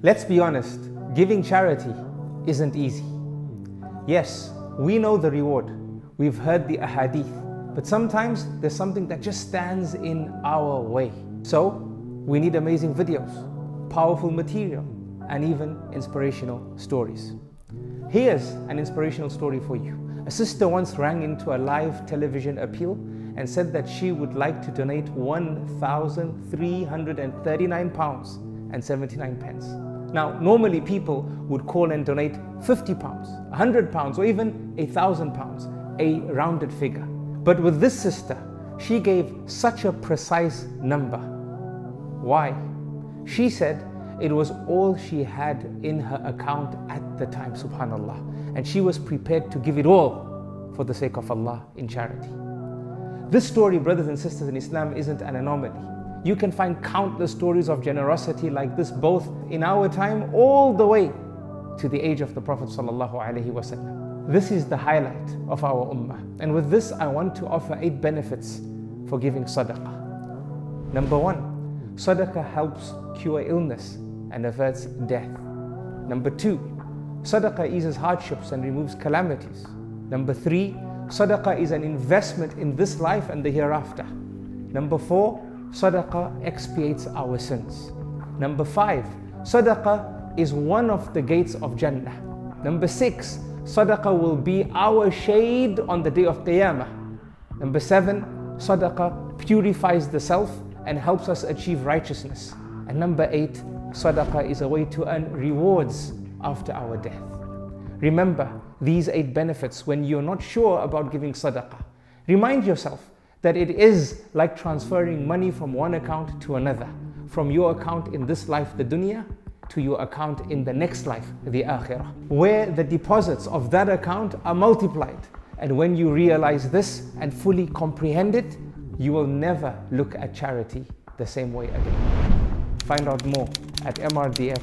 Let's be honest, giving charity isn't easy. Yes, we know the reward. We've heard the ahadith. But sometimes there's something that just stands in our way. So we need amazing videos, powerful material, and even inspirational stories. Here's an inspirational story for you. A sister once rang into a live television appeal and said that she would like to donate 1,339 pounds and 79 pence. Now, normally people would call and donate 50 pounds, 100 pounds, or even a thousand pounds, a rounded figure. But with this sister, she gave such a precise number. Why? She said it was all she had in her account at the time, subhanAllah. And she was prepared to give it all for the sake of Allah in charity. This story, brothers and sisters in Islam, isn't an anomaly. You can find countless stories of generosity like this both in our time all the way to the age of the Prophet This is the highlight of our ummah. And with this, I want to offer eight benefits for giving sadaqah. Number one, sadaqah helps cure illness and averts death. Number two, sadaqah eases hardships and removes calamities. Number three, sadaqah is an investment in this life and the hereafter. Number four, sadaqah expiates our sins. Number five, sadaqah is one of the gates of Jannah. Number six, sadaqah will be our shade on the day of Qiyamah. Number seven, sadaqah purifies the self and helps us achieve righteousness. And number eight, sadaqah is a way to earn rewards after our death. Remember these eight benefits when you're not sure about giving sadaqah. Remind yourself that it is like transferring money from one account to another, from your account in this life, the dunya, to your account in the next life, the akhirah, where the deposits of that account are multiplied. And when you realize this and fully comprehend it, you will never look at charity the same way again. Find out more at mrdf.co.uk.